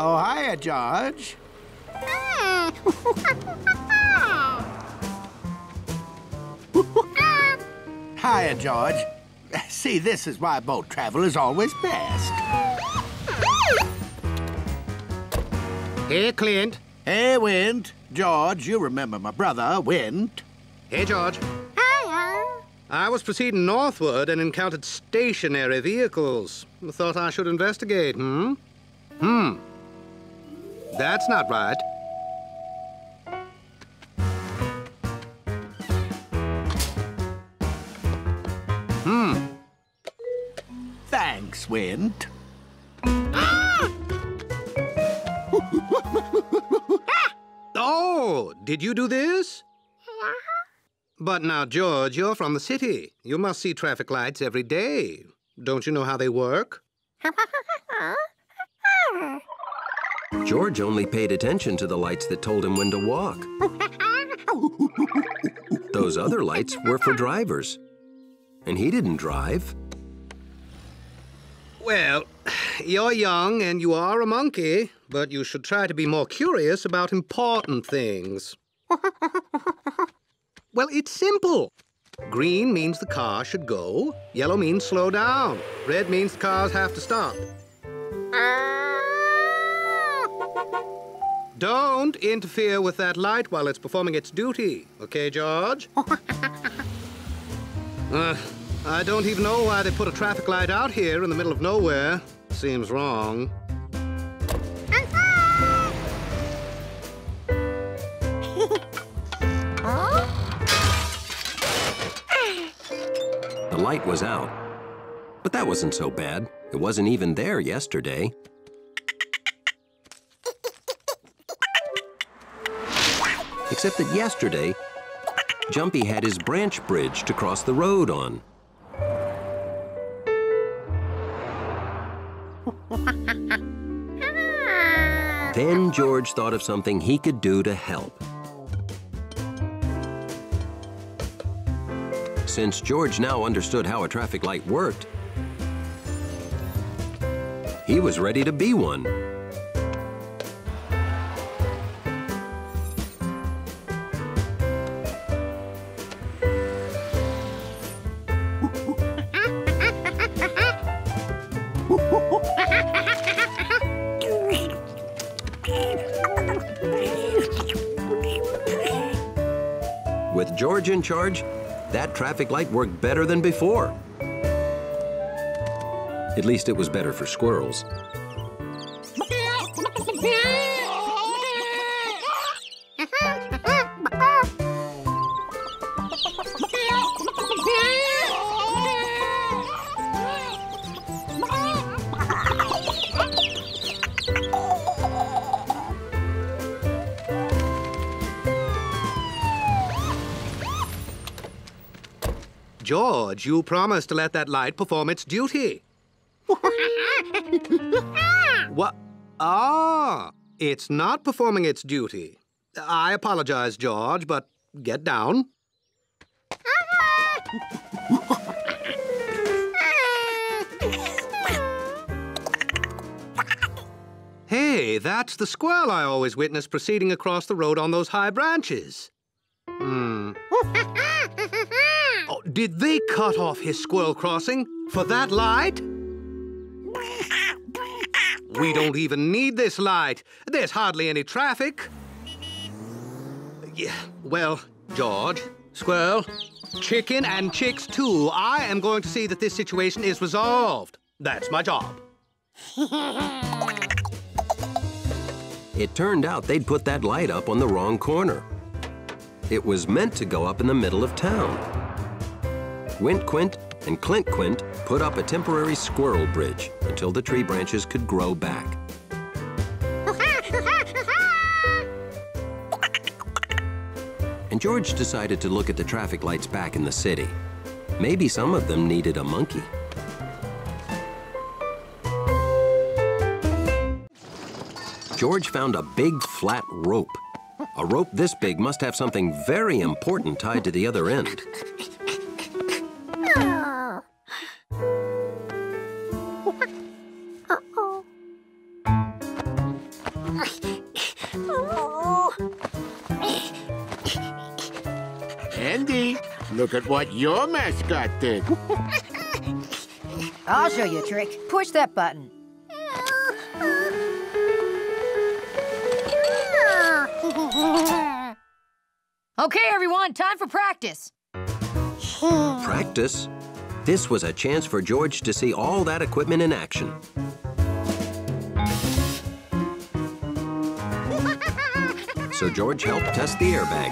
Oh, hiya, George. hiya, George. See, this is why boat travel is always best. Hey, Clint. Hey, Wint. George, you remember my brother, Wint. Hey, George. Hiya. I was proceeding northward and encountered stationary vehicles. Thought I should investigate, hmm? Hmm. That's not right. Hmm. Thanks, Wint. Oh, did you do this? But now, George, you're from the city. You must see traffic lights every day. Don't you know how they work? George only paid attention to the lights that told him when to walk. Those other lights were for drivers. And he didn't drive. Well, you're young and you are a monkey, but you should try to be more curious about important things. well, it's simple. Green means the car should go, yellow means slow down, red means the cars have to stop. Uh, Don't interfere with that light while it's performing its duty, okay, George? uh, I don't even know why they put a traffic light out here in the middle of nowhere. Seems wrong. The light was out. But that wasn't so bad. It wasn't even there yesterday. Except that yesterday, Jumpy had his branch bridge to cross the road on. Then George thought of something he could do to help. Since George now understood how a traffic light worked, he was ready to be one. In charge, that traffic light worked better than before. At least it was better for squirrels. George, you promised to let that light perform its duty. what? Ah, it's not performing its duty. I apologize, George, but get down. Hey, that's the squirrel I always witness proceeding across the road on those high branches. Hmm. Did they cut off his squirrel crossing for that light? We don't even need this light. There's hardly any traffic. Yeah, well, George, squirrel, chicken, and chicks too. I am going to see that this situation is resolved. That's my job. It turned out they'd put that light up on the wrong corner. It was meant to go up in the middle of town. Wint Quint and Clint Quint put up a temporary squirrel bridge until the tree branches could grow back. And George decided to look at the traffic lights back in the city. Maybe some of them needed a monkey. George found a big flat rope. A rope this big must have something very important tied to the other end. Andy, look at what your mascot did. I'll show you a trick. Push that button. okay, everyone, time for practice. practice? This was a chance for George to see all that equipment in action. So George helped test the airbag.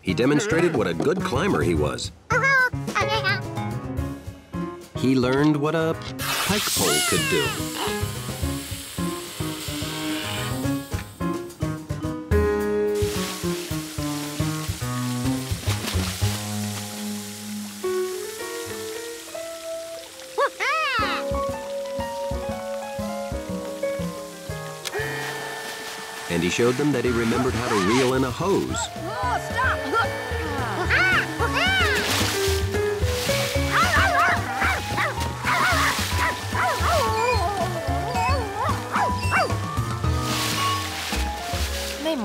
He demonstrated what a good climber he was. He learned what a pike pole could do. And he showed them that he remembered how to reel in a hose. Oh, stop! Maybe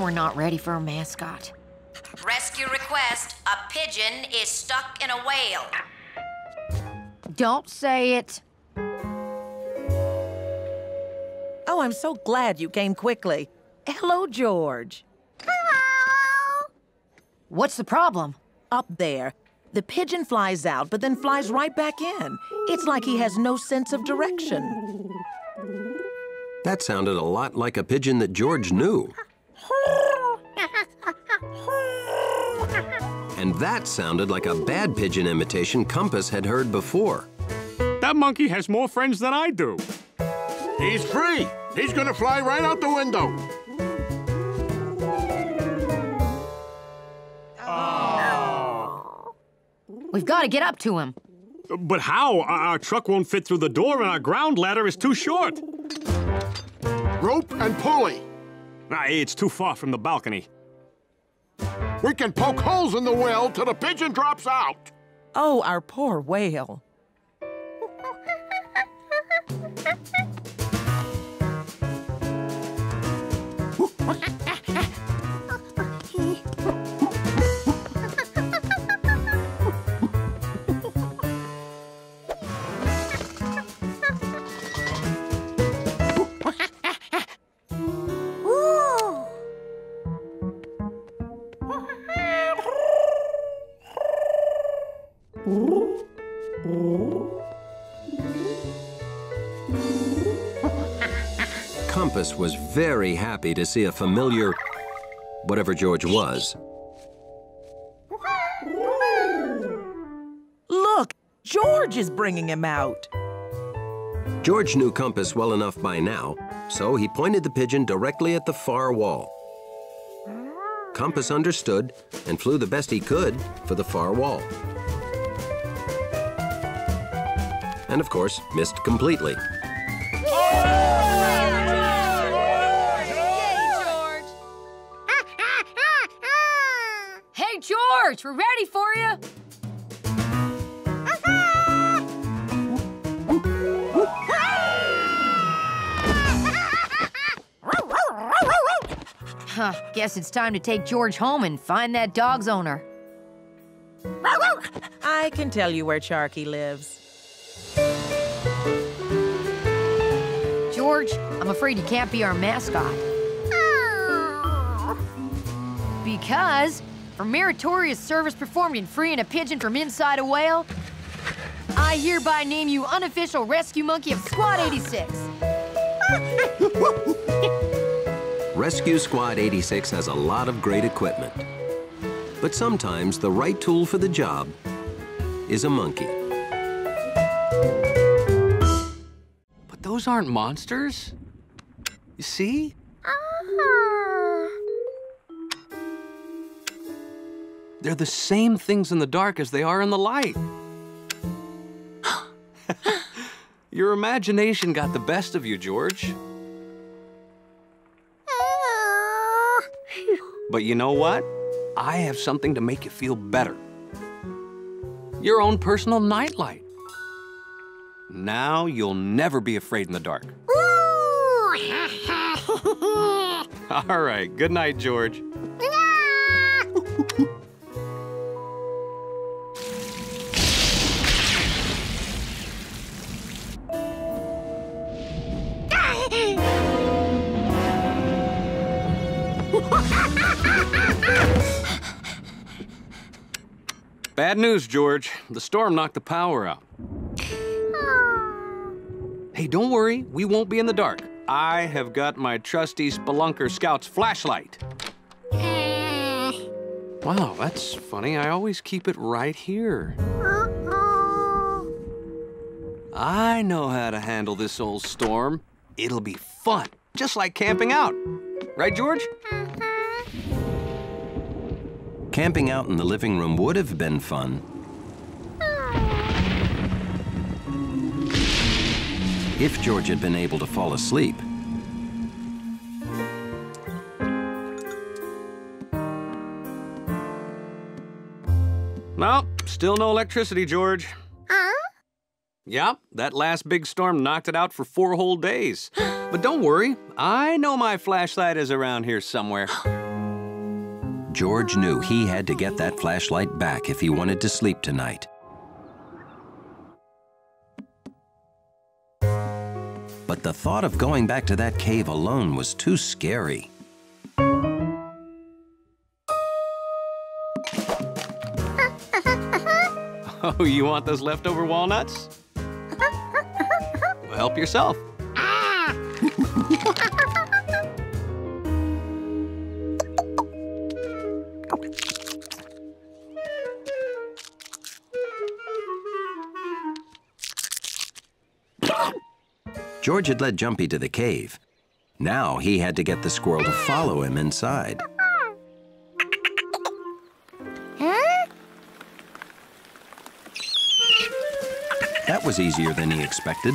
we're not ready for a mascot. Rescue request. A pigeon is stuck in a whale. Don't say it. Oh, I'm so glad you came quickly. Hello, George. Hello. What's the problem? Up there. The pigeon flies out, but then flies right back in. It's like he has no sense of direction. That sounded a lot like a pigeon that George knew. And that sounded like a bad pigeon imitation Compass had heard before. That monkey has more friends than I do. He's free. He's gonna fly right out the window. We've got to get up to him. But how? Our our truck won't fit through the door and our ground ladder is too short. Rope and pulley. Ah, It's too far from the balcony. We can poke holes in the well till the pigeon drops out. Oh, our poor whale. Compass was very happy to see a familiar, whatever George was. Look, George is bringing him out. George knew Compass well enough by now, so he pointed the pigeon directly at the far wall. Compass understood and flew the best he could for the far wall. And of course, missed completely. Hey, George, we're ready for you. Huh, guess it's time to take George home and find that dog's owner. I can tell you where Charkie lives. George, I'm afraid you can't be our mascot. Oh. Because for meritorious service performed in freeing a pigeon from inside a whale, I hereby name you unofficial rescue monkey of Squad 86. Rescue Squad 86 has a lot of great equipment. But sometimes the right tool for the job is a monkey. But those aren't monsters. You see? Ah. They're the same things in the dark as they are in the light. Your imagination got the best of you, George. But you know what? I have something to make you feel better. Your own personal nightlight. Now you'll never be afraid in the dark. All right, good night, George. Bad news, George. The storm knocked the power out. Hey, don't worry. We won't be in the dark. I have got my trusty Spelunker Scout's flashlight. Eh. Wow, that's funny. I always keep it right here. I know how to handle this old storm. It'll be fun, just like camping out. Right, George? Mm-hmm. Camping out in the living room would have been fun. If George had been able to fall asleep. No, still no electricity, George. Huh? Yep, that last big storm knocked it out for four whole days. but don't worry, I know my flashlight is around here somewhere. George knew he had to get that flashlight back if he wanted to sleep tonight. But the thought of going back to that cave alone was too scary. Oh, you want those leftover walnuts? well, help yourself. George had led Jumpy to the cave. Now he had to get the squirrel to follow him inside. That was easier than he expected.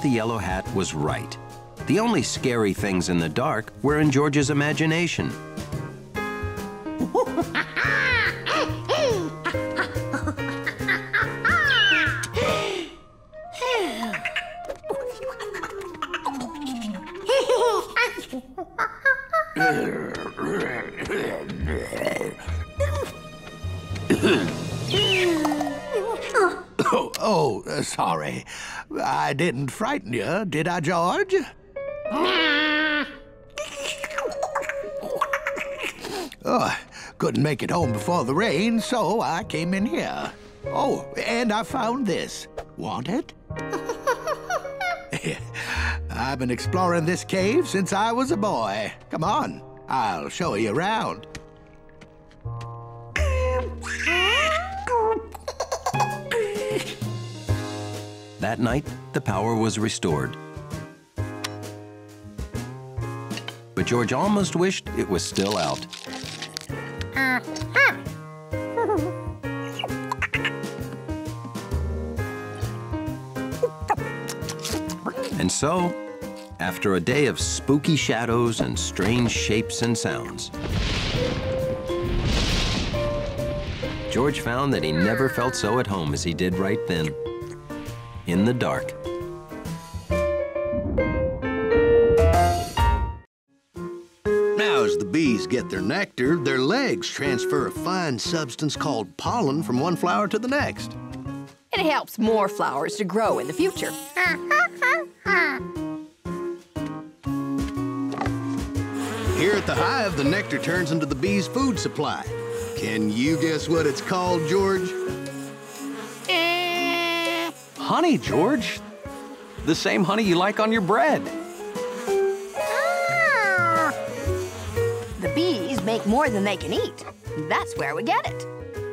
With the yellow hat was right. The only scary things in the dark were in George's imagination. Didn't frighten you, did I, George? Oh, couldn't make it home before the rain, so I came in here. Oh, and I found this. Want it? I've been exploring this cave since I was a boy. Come on, I'll show you around. That night, the power was restored. But George almost wished it was still out. And so, after a day of spooky shadows and strange shapes and sounds, George found that he never felt so at home as he did right then, in the dark. Get their nectar, their legs transfer a fine substance called pollen from one flower to the next. It helps more flowers to grow in the future. Here at the hive, the nectar turns into the bees' food supply. Can you guess what it's called, George? Eh. Honey, George. The same honey you like on your bread. More than they can eat. That's where we get it.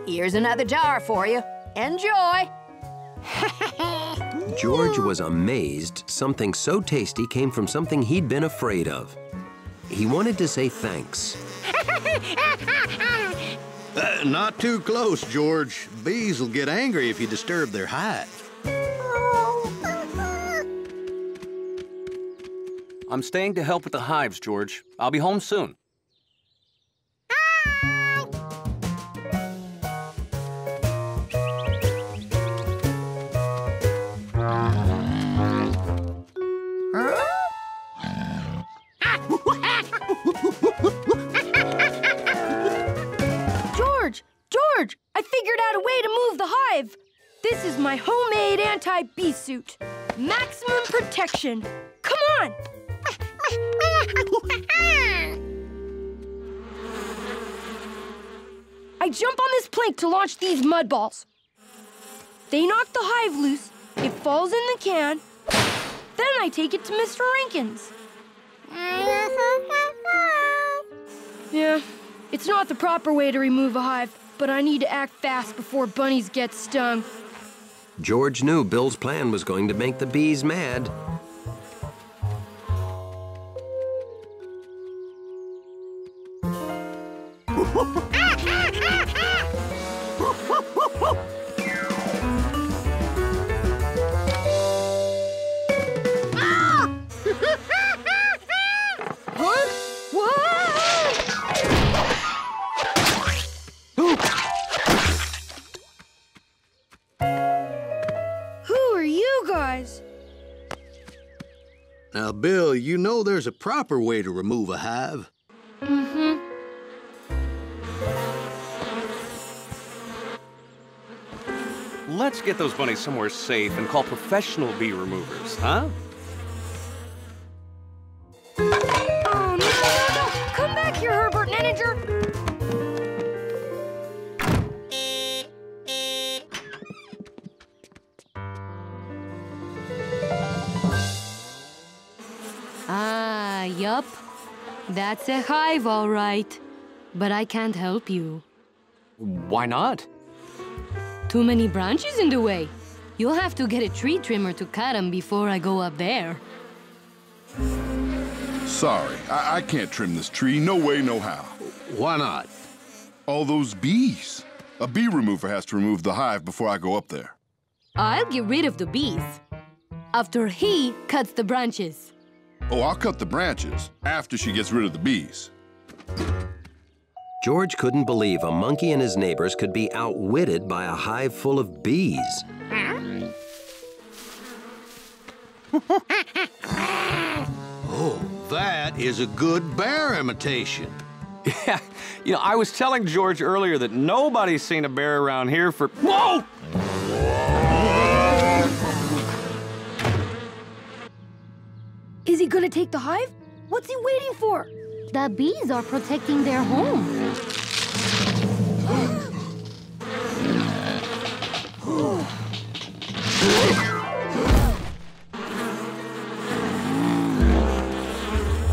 Here's another jar for you. Enjoy. George was amazed something so tasty came from something he'd been afraid of. He wanted to say thanks. Uh, not too close, George. Bees will get angry if you disturb their hive. I'm staying to help with the hives, George. I'll be home soon. This is my homemade anti-bee suit. Maximum protection. Come on! I jump on this plank to launch these mud balls. They knock the hive loose. It falls in the can. Then I take it to Mr. Renkins. Yeah, it's not the proper way to remove a hive, but I need to act fast before bunnies get stung. George knew Bill's plan was going to make the bees mad. know there's a proper way to remove a hive. Mm-hmm. Let's get those bunnies somewhere safe and call professional bee removers, huh? That's a hive, all right. But I can't help you. Why not? Too many branches in the way. You'll have to get a tree trimmer to cut them before I go up there. Sorry, I, I can't trim this tree. No way, no how. Why not? All those bees. A bee remover has to remove the hive before I go up there. I'll get rid of the bees. After he cuts the branches. Oh, I'll cut the branches after she gets rid of the bees. George couldn't believe a monkey and his neighbors could be outwitted by a hive full of bees. Oh, that is a good bear imitation. Yeah, you know, I was telling George earlier that nobody's seen a bear around here for. Whoa! Is he gonna take the hive? What's he waiting for? The bees are protecting their home.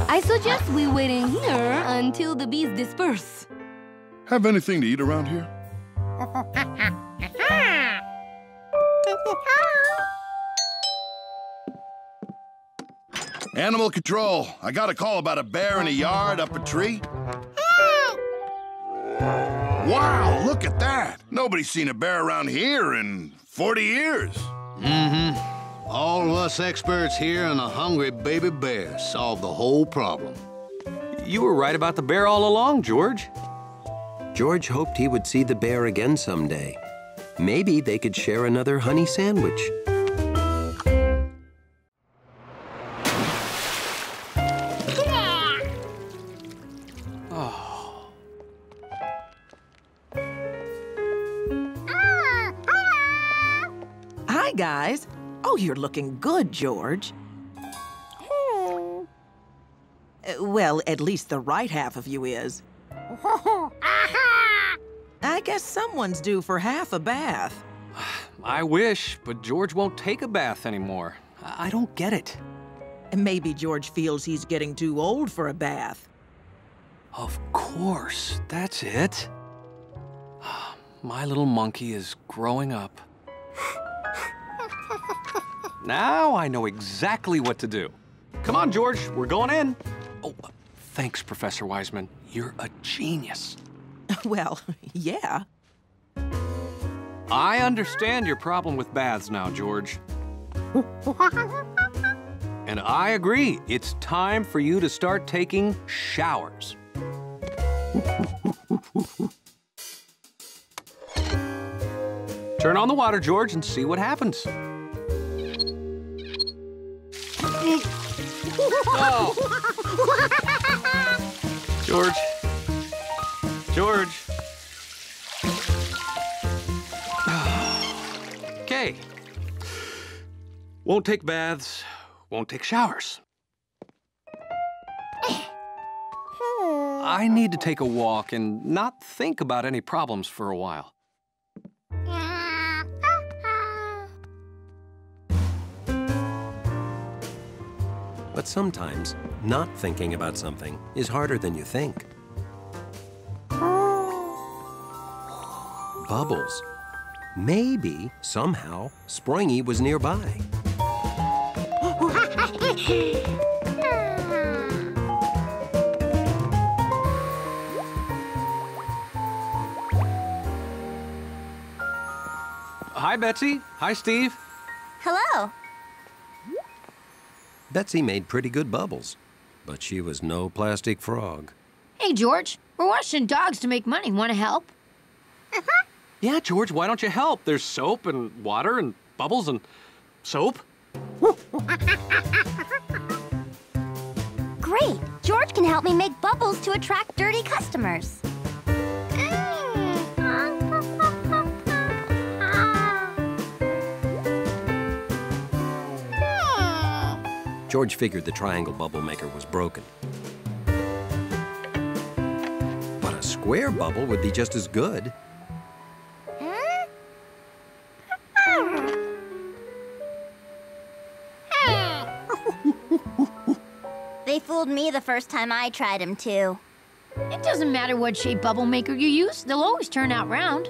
I suggest we wait in here until the bees disperse. Have anything to eat around here? Animal control. I got a call about a bear in a yard up a tree. Wow, look at that. Nobody's seen a bear around here in 40 years. Mm-hmm. All of us experts here and a hungry baby bear solved the whole problem. You were right about the bear all along, George. George hoped he would see the bear again someday. Maybe they could share another honey sandwich. Guys. Oh, you're looking good, George. Uh, Well, at least the right half of you is. I guess someone's due for half a bath. I wish, but George won't take a bath anymore. I I don't get it. Maybe George feels he's getting too old for a bath. Of course, that's it. My little monkey is growing up. Now I know exactly what to do. Come on, George, we're going in. Oh, thanks, Professor Wiseman. You're a genius. well, yeah. I understand your problem with baths now, George. and I agree. It's time for you to start taking showers. Turn on the water, George, and see what happens. Oh! George. George. okay. Won't take baths, won't take showers. Hmm. I need to take a walk and not think about any problems for a while. But sometimes, not thinking about something is harder than you think. Bubbles. Maybe, somehow, Springy was nearby. Hi, Betsy. Hi, Steve. Hello. Betsy made pretty good bubbles, but she was no plastic frog. Hey, George, we're washing dogs to make money. Want to help? Uh-huh. Yeah, George, why don't you help? There's soap and water and bubbles and soap. Great! George can help me make bubbles to attract dirty customers. George figured the triangle bubble maker was broken. But a square bubble would be just as good. they fooled me the first time I tried them, too. It doesn't matter what shape bubble maker you use, they'll always turn out round.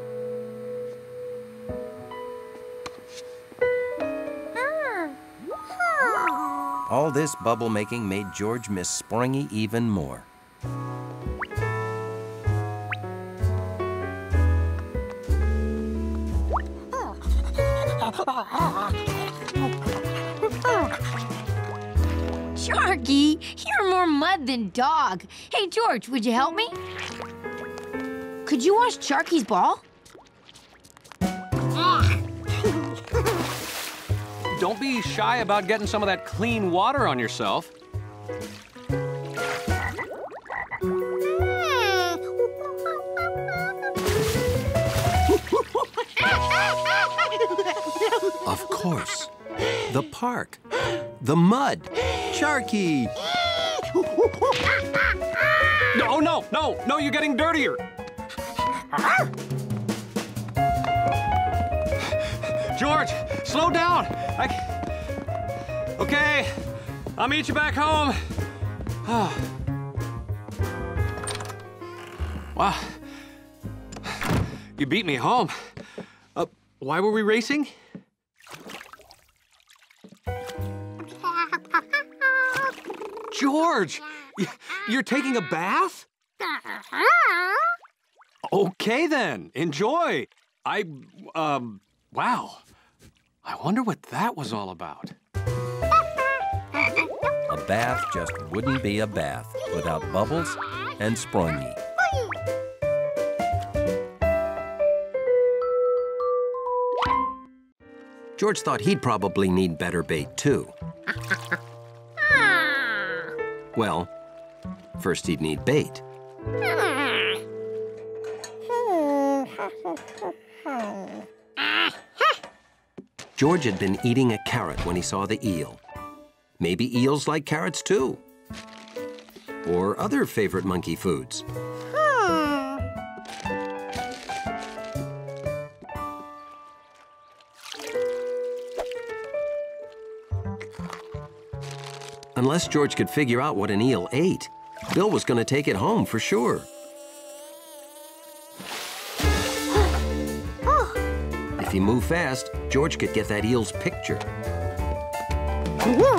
All this bubble making made George miss Springy even more. Charkie, you're more mud than dog. Hey, George, would you help me? Could you wash Charkie's ball? Don't be shy about getting some of that clean water on yourself. Of course. The park. The mud. Charkie! No, oh, no, no, no, you're getting dirtier. George, slow down. I... Okay, I'll meet you back home. wow. You beat me home. Uh, why were we racing? George, you're taking a bath? Okay then, enjoy. I, um, wow. I wonder what that was all about. A bath just wouldn't be a bath without Bubbles and Springy. George thought he'd probably need better bait, too. Well, first he'd need bait. Hmm. George had been eating a carrot when he saw the eel. Maybe eels like carrots too. Or other favorite monkey foods. Unless George could figure out what an eel ate. Bill was going to take it home for sure. He moved fast, George could get that eel's picture. George!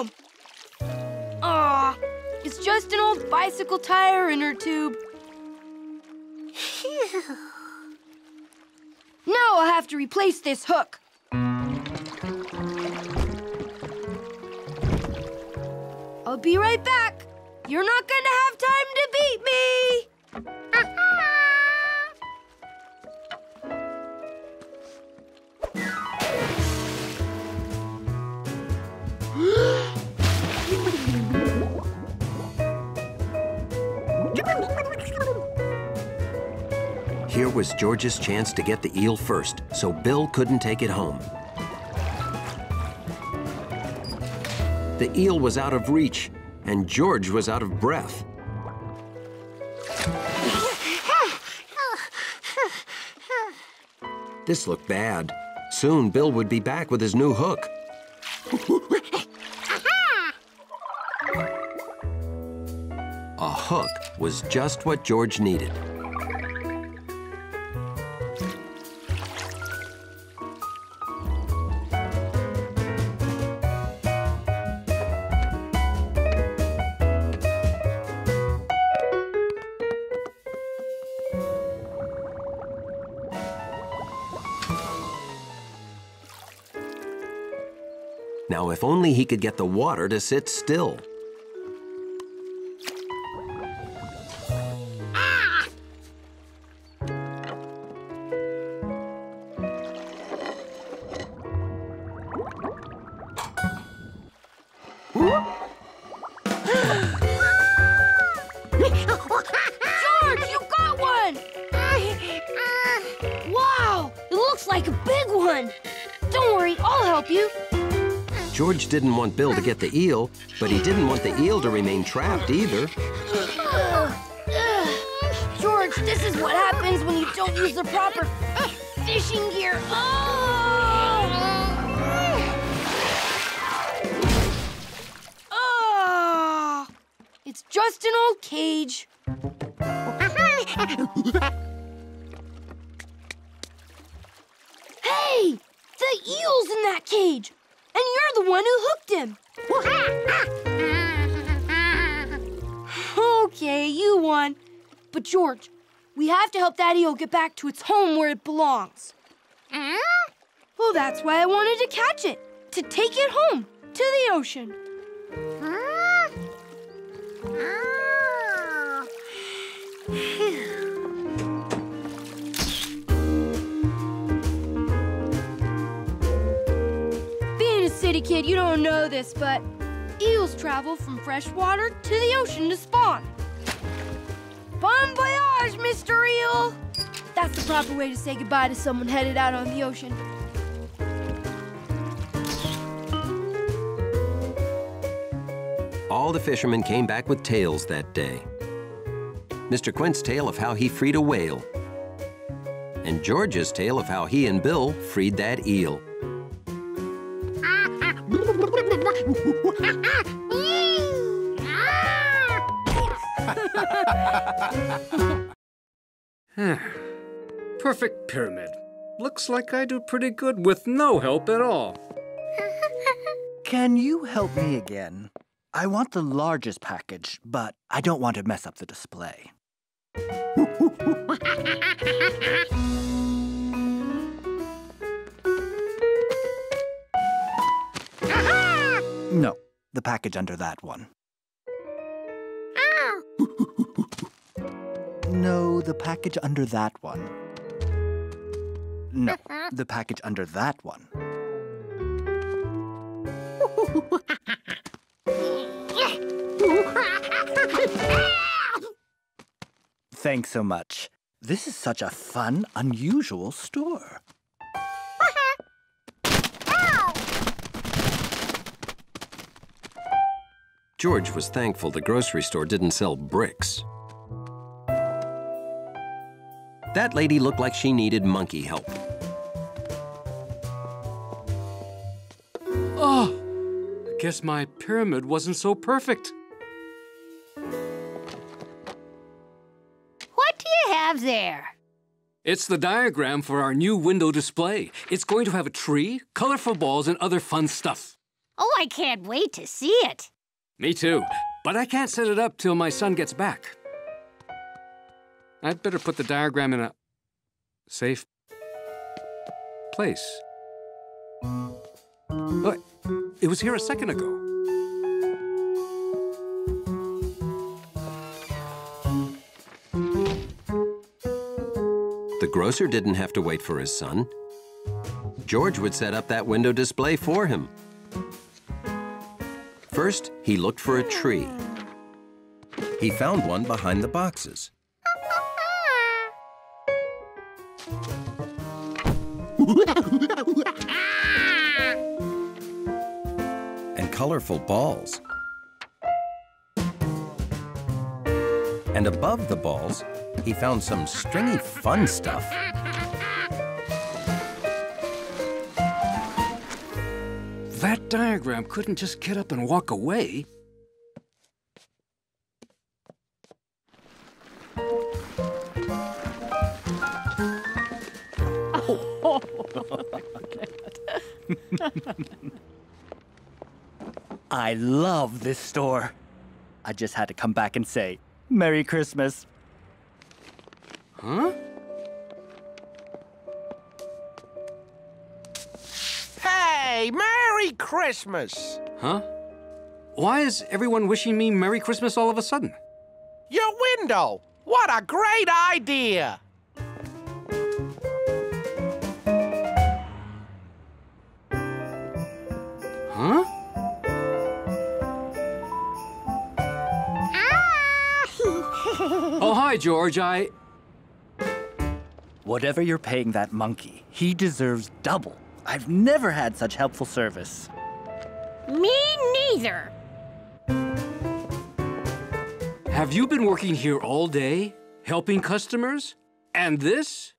Home! It's just an old bicycle tire inner tube. now I'll have to replace this hook. I'll be right back. You're not gonna have time to beat me. Here was George's chance to get the eel first, so Bill couldn't take it home. The eel was out of reach, and George was out of breath. This looked bad. Soon, Bill would be back with his new hook. A hook was just what George needed. Only he could get the water to sit still. George, you got one! Wow, it looks like a big one. Don't worry, I'll help you. George didn't want Bill to get the eel, but he didn't want the eel to remain trapped either. George, this is what happens when you don't use the proper fishing gear. Oh! oh! It's just an old cage. Hey! The eel's in that cage! And you're the one who hooked him! okay, you won. But George, we have to help that eel get back to its home where it belongs. Hmm? Well, that's why I wanted to catch it, to take it home, to the ocean. A hmm? hmm. City kid, you don't know this, but eels travel from fresh water to the ocean to spawn. Bon voyage, Mr. Eel! That's the proper way to say goodbye to someone headed out on the ocean. All the fishermen came back with tales that day. Mr. Quint's tale of how he freed a whale, and George's tale of how he and Bill freed that eel. Hmm. Perfect pyramid. Looks like I do pretty good with no help at all. Can you help me again? I want the largest package, but I don't want to mess up the display. No, the package under that one. No, uh-huh. the package under that one. No, the package under that one. Thanks so much. This is such a fun, unusual store. George was thankful the grocery store didn't sell bricks. That lady looked like she needed monkey help. Oh, I guess my pyramid wasn't so perfect. What do you have there? It's the diagram for our new window display. It's going to have a tree, colorful balls, and other fun stuff. Oh, I can't wait to see it. Me too. But I can't set it up till my son gets back. I'd better put the diagram in a safe place. Oh, it was here a second ago. The grocer didn't have to wait for his son. George would set up that window display for him. First, he looked for a tree. He found one behind the boxes. and colorful balls. And above the balls, he found some stringy fun stuff. Diagram couldn't just get up and walk away. Oh. I love this store. I just had to come back and say, Merry Christmas. Huh? Christmas! Huh? Why is everyone wishing me Merry Christmas all of a sudden? Your window! What a great idea! Huh? Ah! oh, hi, George. I. Whatever you're paying that monkey, he deserves double. I've never had such helpful service. Me neither. Have you been working here all day, helping customers? And this?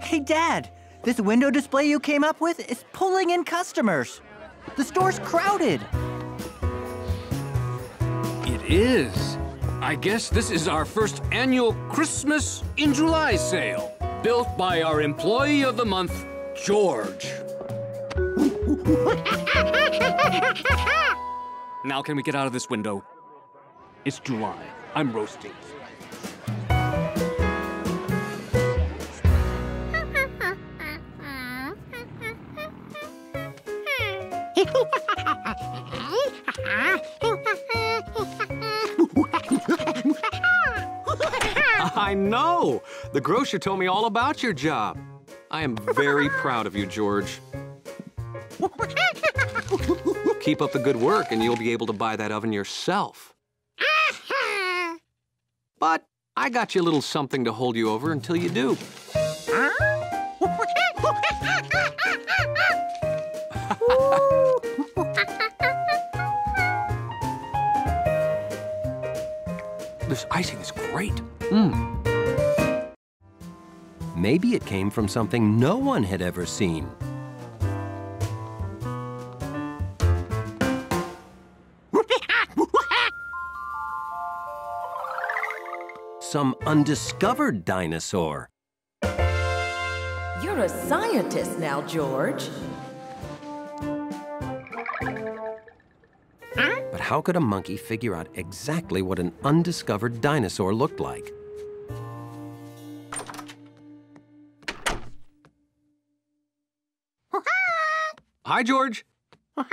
Hey, Dad, this window display you came up with is pulling in customers. The store's crowded. It is. I guess this is our first annual Christmas in July sale, built by our employee of the month, George. now, can we get out of this window? It's July. I'm roasting. I know! The grocer told me all about your job. I am very proud of you, George. Keep up the good work and you'll be able to buy that oven yourself. Uh-huh. But I got you a little something to hold you over until you do. this icing is great. Mmm. Maybe it came from something no one had ever seen. Some undiscovered dinosaur. You're a scientist now, George. But how could a monkey figure out exactly what an undiscovered dinosaur looked like? Hi, George. oh,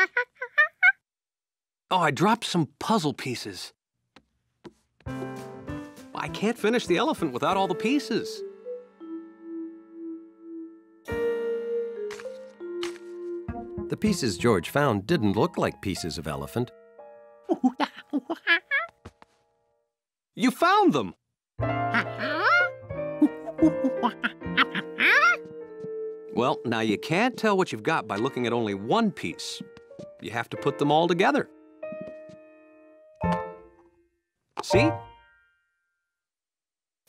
I dropped some puzzle pieces. I can't finish the elephant without all the pieces. The pieces George found didn't look like pieces of elephant. You found them! Well, now you can't tell what you've got by looking at only one piece. You have to put them all together. See?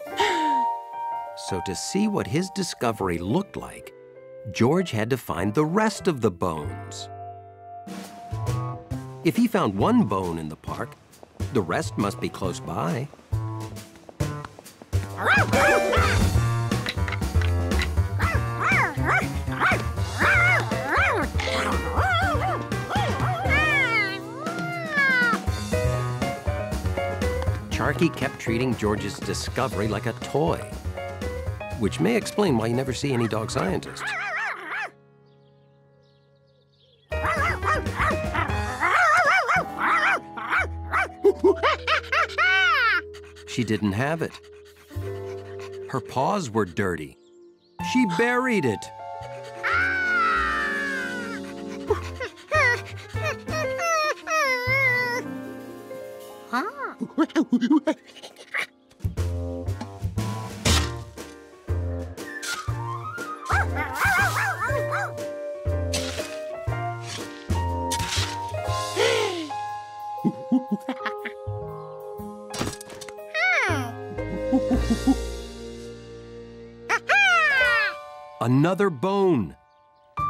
So to see what his discovery looked like, George had to find the rest of the bones. If he found one bone in the park, the rest must be close by. Charkie kept treating George's discovery like a toy, which may explain why you never see any dog scientists. She didn't have it. Her paws were dirty. She buried it. Another bone.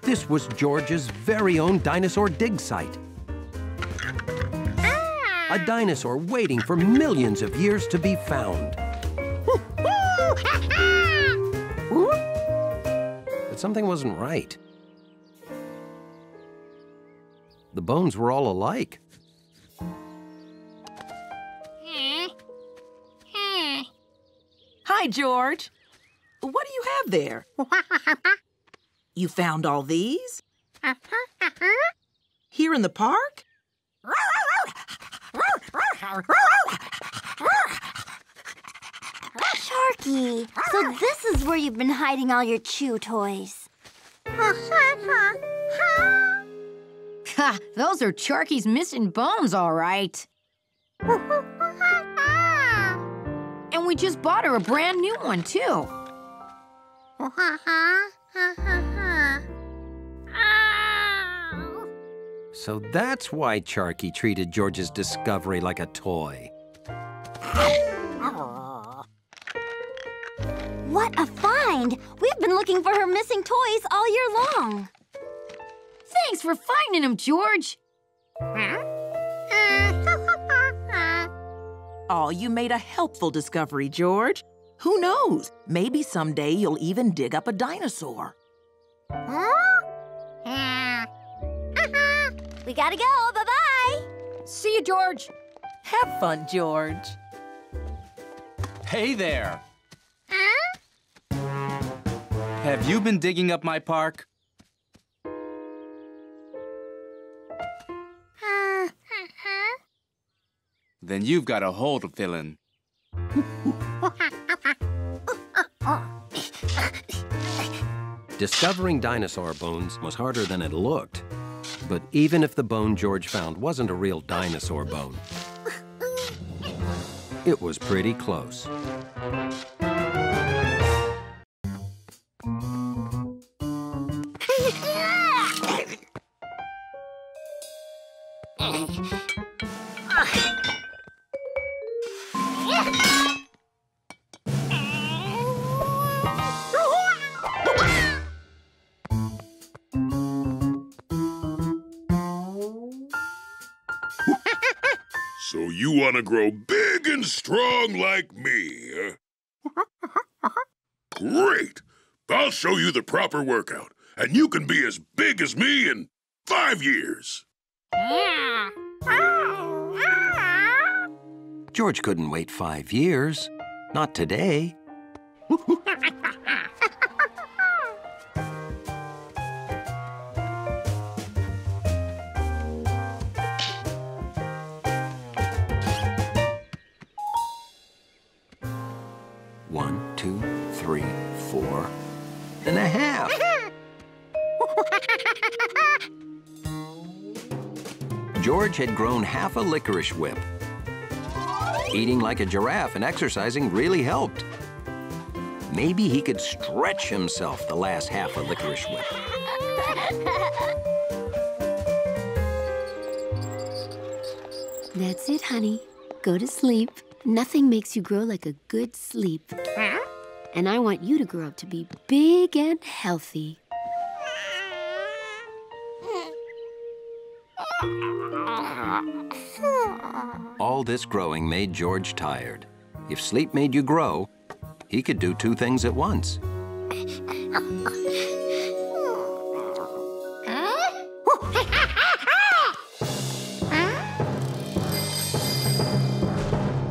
This was George's very own dinosaur dig site. Ah! A dinosaur waiting for millions of years to be found. But something wasn't right. The bones were all alike. Hi, George. What do you have there? you found all these? Uh-huh, uh-huh. Here in the park? Charkie, so this is where you've been hiding all your chew toys. Ha! Those are Charkie's missing bones, all right. And we just bought her a brand new one, too. So that's why Charkie treated George's discovery like a toy. What a find! We've been looking for her missing toys all year long. Thanks for finding them, George. Oh, you made a helpful discovery, George. Who knows? Maybe someday you'll even dig up a dinosaur. We gotta go. Bye bye. See you, George. Have fun, George. Hey there. Have you been digging up my park? Then you've got a hole to fill in. Discovering dinosaur bones was harder than it looked. But even if the bone George found wasn't a real dinosaur bone, it was pretty close. Grow big and strong like me? Great! I'll show you the proper workout, and you can be as big as me in five years. George couldn't wait five years. Not today. George had grown half a licorice whip. Eating like a giraffe and exercising really helped. Maybe he could stretch himself the last half a licorice whip. That's it, honey. Go to sleep. Nothing makes you grow like a good sleep. And I want you to grow up to be big and healthy. All this growing made George tired. If sleep made you grow, he could do two things at once.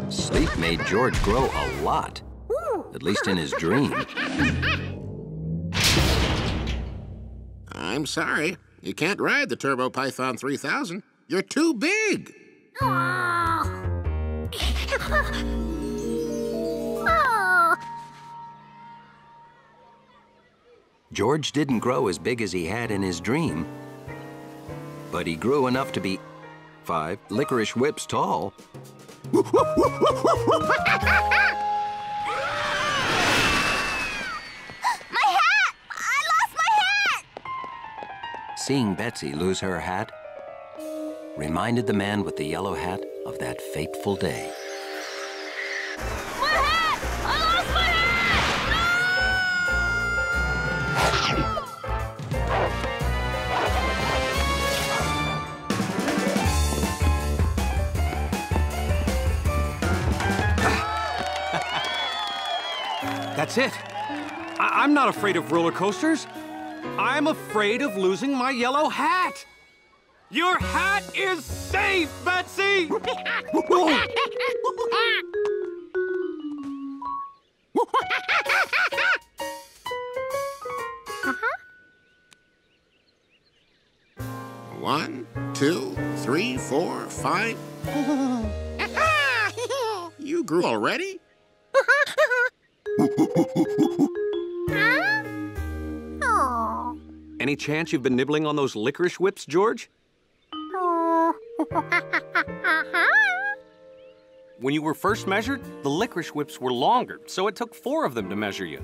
Sleep made George grow a lot, at least in his dream. I'm sorry. You can't ride the Turbo Python 3000. You're too big. George didn't grow as big as he had in his dream, but he grew enough to be five licorice whips tall. My hat! I lost my hat! Seeing Betsy lose her hat reminded the man with the yellow hat of that fateful day. My hat! I lost my hat! That's it. I- I'm not afraid of roller coasters. I'm afraid of losing my yellow hat. Your hat is safe, Betsy! One, two, three, four, five. Uh-huh. You grew already? Any chance you've been nibbling on those licorice whips, George? When you were first measured, the licorice whips were longer, so it took four of them to measure you.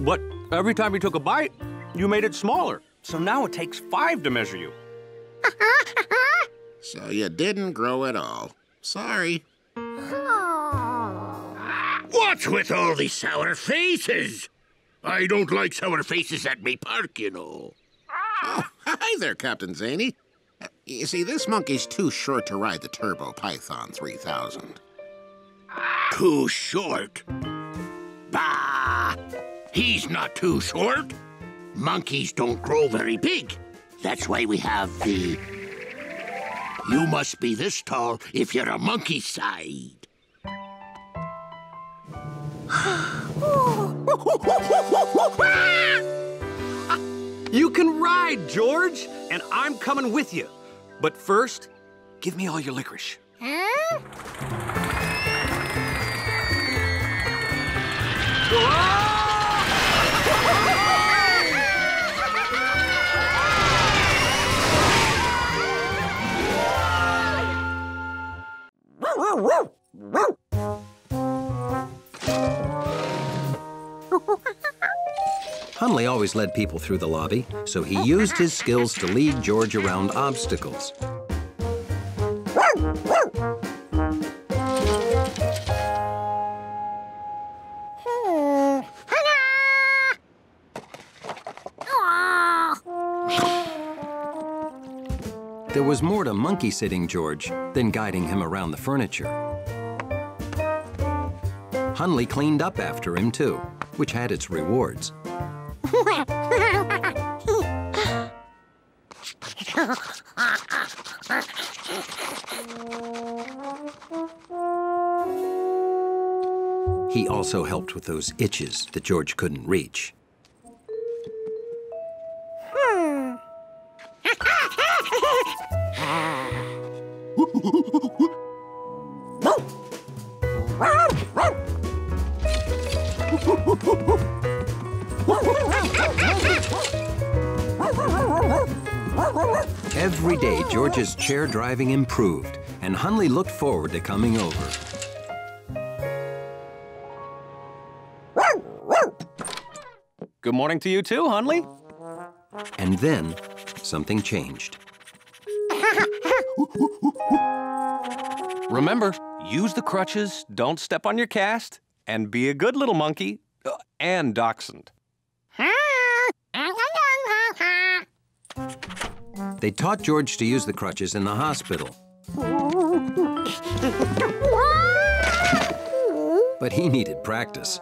But every time you took a bite, you made it smaller. So now it takes five to measure you. So you didn't grow at all. Sorry. What's with all these sour faces? I don't like sour faces at me park, you know. Oh, hi there, Captain Zany. Uh, You see, this monkey's too short to ride the Turbo Python 3000. Too short? Bah! He's not too short. Monkeys don't grow very big. That's why we have the. You must be this tall if you're a monkey side. You can ride, George, and I'm coming with you. But first, give me all your licorice. Hundley always led people through the lobby, so he used his skills to lead George around obstacles. There was more to monkey sitting George than guiding him around the furniture. Hundley cleaned up after him, too, which had its rewards. Also helped with those itches that George couldn't reach. Hmm. Every day, George's chair driving improved, and Hundley looked forward to coming over. Good morning to you too, Hundley. And then, something changed. Remember, use the crutches, don't step on your cast, and be a good little monkey uh, and dachshund. They taught George to use the crutches in the hospital. But he needed practice.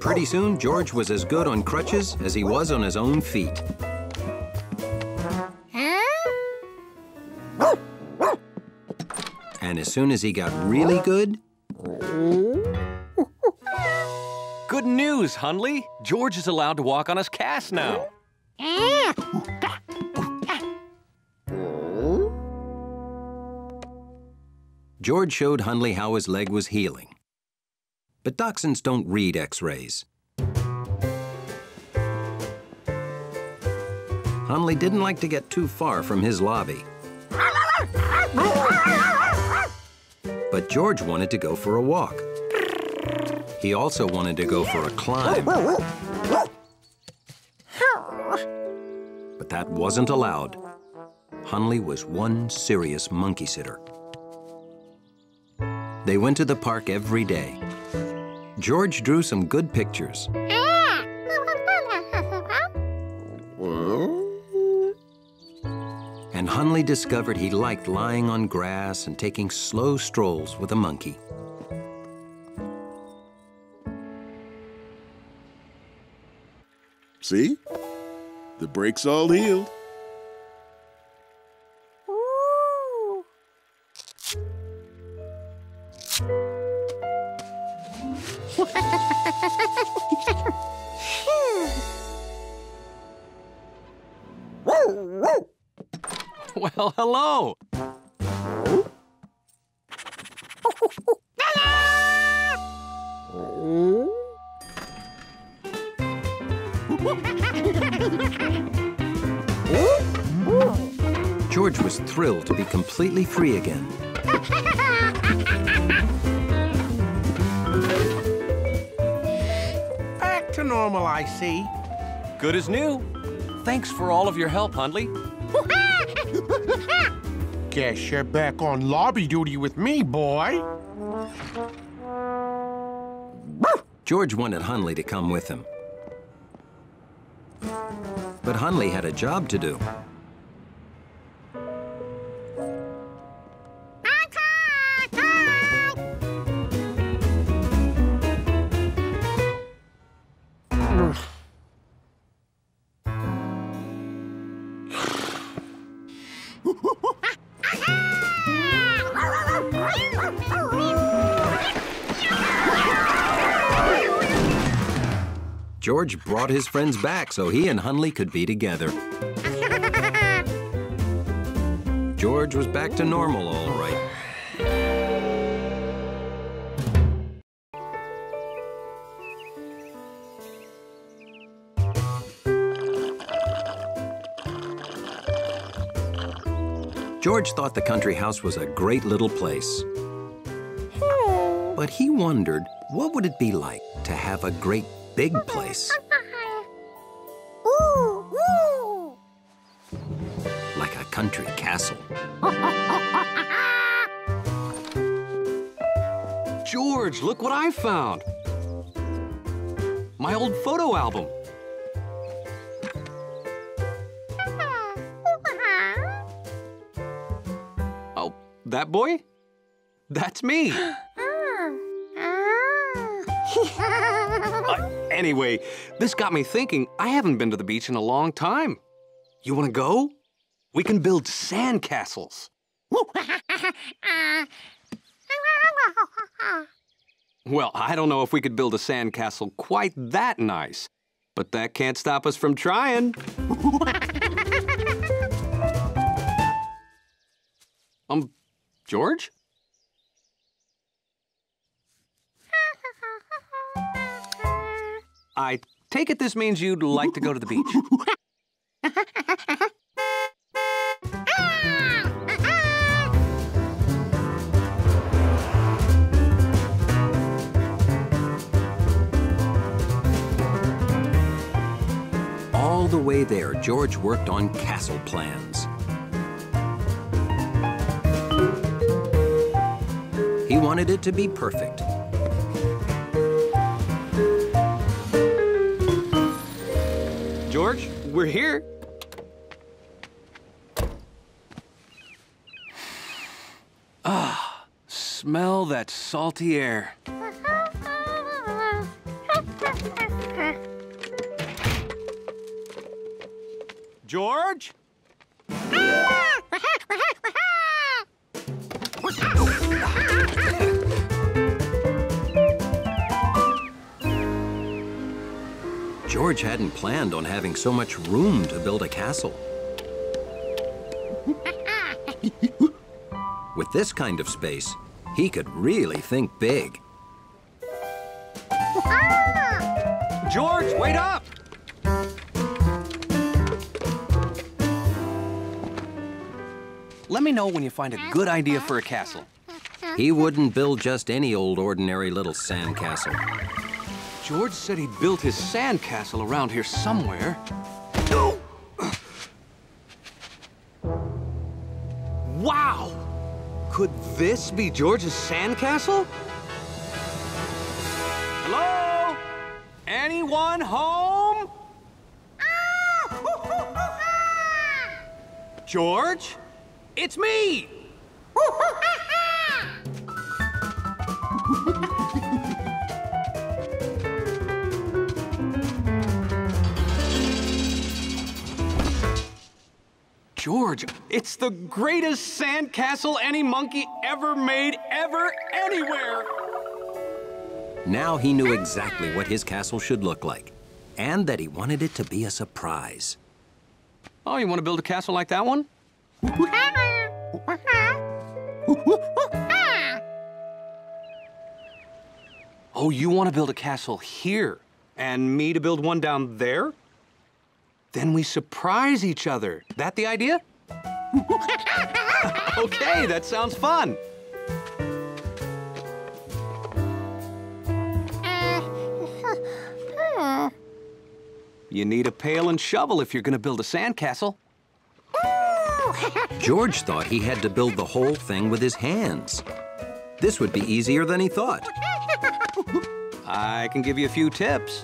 Pretty soon, George was as good on crutches as he was on his own feet. And as soon as he got really good, Good news, Hundley. George is allowed to walk on his cast now. Eh. George showed Hundley how his leg was healing. But dachshunds don't read x-rays. Hundley didn't like to get too far from his lobby. But George wanted to go for a walk. He also wanted to go for a climb. But that wasn't allowed. Hundley was one serious monkey sitter. They went to the park every day. George drew some good pictures. And Hundley discovered he liked lying on grass and taking slow strolls with a monkey. See? The break's all healed. Well, hello. George was thrilled to be completely free again. normal, I see. Good as new. Thanks for all of your help, Hundley. Guess you're back on lobby duty with me, boy. George wanted Hundley to come with him. But Hundley had a job to do. George brought his friends back so he and Hundley could be together. George was back to normal, all right. George thought the country house was a great little place. Hmm. But he wondered, what would it be like to have a great big place? Like a country castle. George, look what I found. My old photo album. Oh, that boy? That's me. Uh, anyway, this got me thinking I haven't been to the beach in a long time. You want to go? We can build sand castles. Well, I don't know if we could build a sand castle quite that nice, but that can't stop us from trying. Um, George? I take it this means you'd like to go to the beach. All the way there, George worked on castle plans. He wanted it to be perfect. George, we're here. Ah, smell that salty air. George? George hadn't planned on having so much room to build a castle. With this kind of space, he could really think big. George, wait up! Let me know when you find a good idea for a castle. He wouldn't build just any old ordinary little sandcastle. George said he'd built his sandcastle around here somewhere. Wow! Could this be George's sandcastle? Hello? Anyone home? Ah! George? It's me! George, it's the greatest sandcastle any monkey ever made, ever, anywhere! Now he knew exactly what his castle should look like, and that he wanted it to be a surprise. Oh, you want to build a castle like that one? Oh, you want to build a castle here, and me to build one down there? Then we surprise each other. That the idea? okay, that sounds fun. You need a pail and shovel if you're going to build a sandcastle. George thought he had to build the whole thing with his hands. This would be easier than he thought. I can give you a few tips.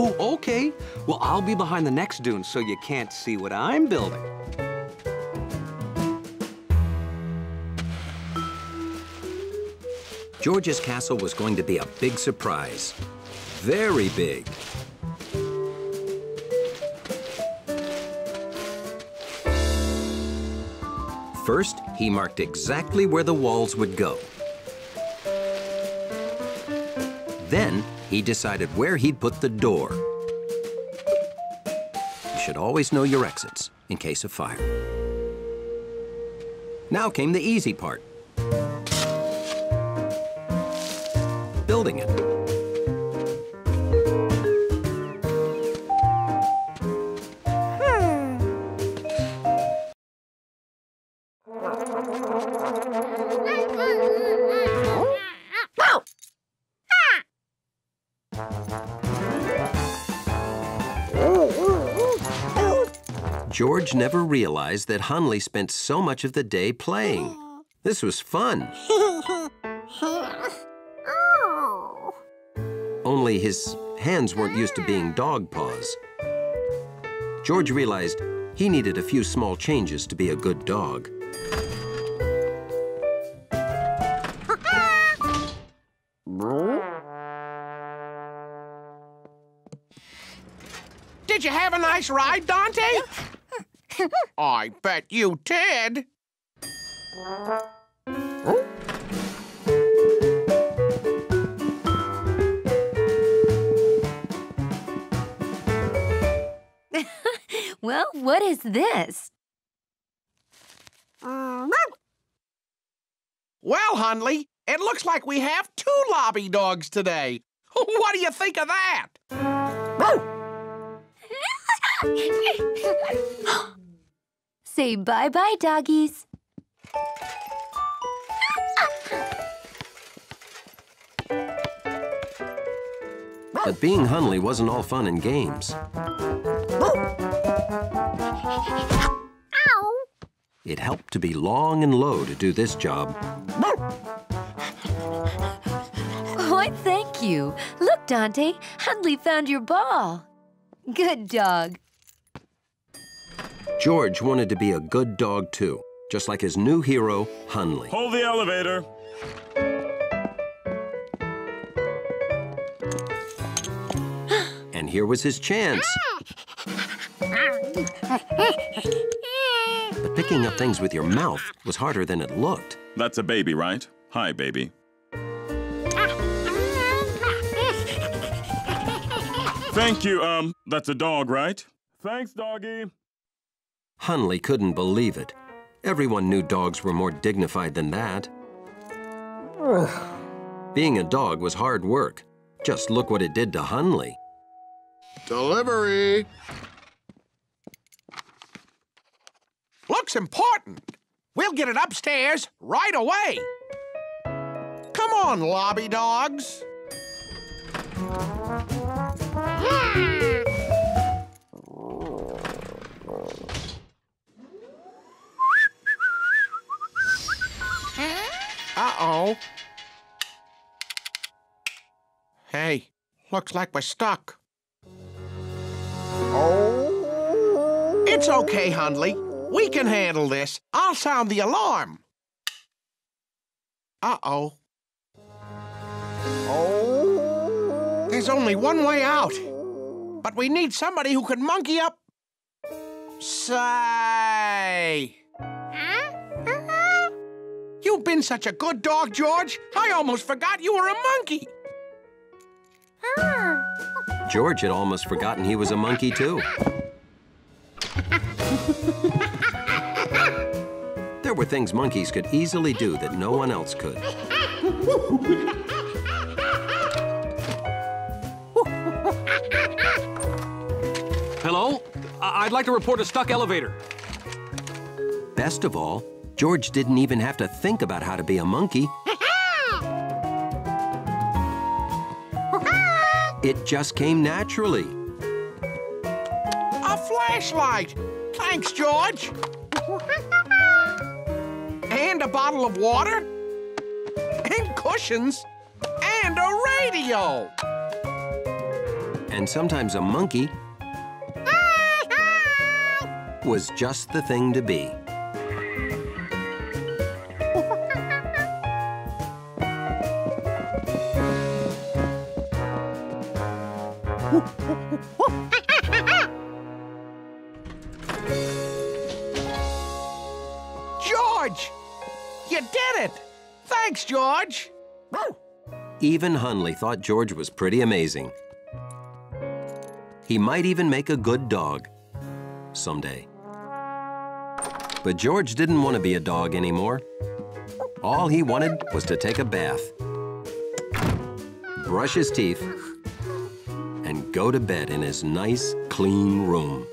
Oh, okay. Well, I'll be behind the next dune so you can't see what I'm building. George's castle was going to be a big surprise. Very big. First, he marked exactly where the walls would go. Then, he decided where he'd put the door. You should always know your exits in case of fire. Now came the easy part. George never realized that Hundley spent so much of the day playing. This was fun. Only his hands weren't used to being dog paws. George realized he needed a few small changes to be a good dog. Did you have a nice ride, Dante? I bet you did. Well, what is this? Mm, well, Hundley, it looks like we have two lobby dogs today. What do you think of that? Say bye-bye, doggies. But being Hundley wasn't all fun and games. Ow. It helped to be long and low to do this job. Why, thank you. Look, Dante, Hundley found your ball. Good dog. George wanted to be a good dog too, just like his new hero, Hundley. Hold the elevator. And here was his chance. But picking up things with your mouth was harder than it looked. That's a baby, right? Hi, baby. Thank you, um, that's a dog, right? Thanks, doggy. Hundley couldn't believe it. Everyone knew dogs were more dignified than that. Being a dog was hard work. Just look what it did to Hundley. Delivery. Looks important. We'll get it upstairs right away. Come on, lobby dogs. Uh-oh. Hey, looks like we're stuck. Oh. It's okay, Hundley. We can handle this. I'll sound the alarm. Uh-oh. Oh. There's only one way out. But we need somebody who can monkey up. Say. You've been such a good dog, George. I almost forgot you were a monkey. George had almost forgotten he was a monkey too. There were things monkeys could easily do that no one else could. Hello? I- I'd like to report a stuck elevator. Best of all, George didn't even have to think about how to be a monkey. It just came naturally. A flashlight. Thanks, George. and a bottle of water. And cushions. And a radio. And sometimes a monkey was just the thing to be. Even Hundley thought George was pretty amazing. He might even make a good dog someday. But George didn't want to be a dog anymore. All he wanted was to take a bath, brush his teeth, and go to bed in his nice, clean room.